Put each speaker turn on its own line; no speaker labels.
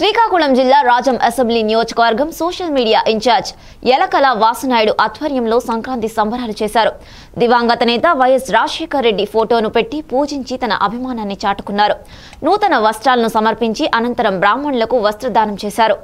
శ్రీకాకుళం జిల్లా రాజం అసెంబ్లీ నియోజకవర్గం social media incharge Yalakala Vasunaidu ఆధ్వర్యంలో సంక్రాంతి సంబరాలు చేశారు. దివంగత నేత వైఎస్ రాజశేఖర్ రెడ్డి ఫోటోను పెట్టి పూజించి తన అభిమానాన్ని చాటుకున్నారు. నూతన వస్త్రాలను సమర్పించి అనంతరం బ్రాహ్మణులకు వస్త్రదానం చేశారు.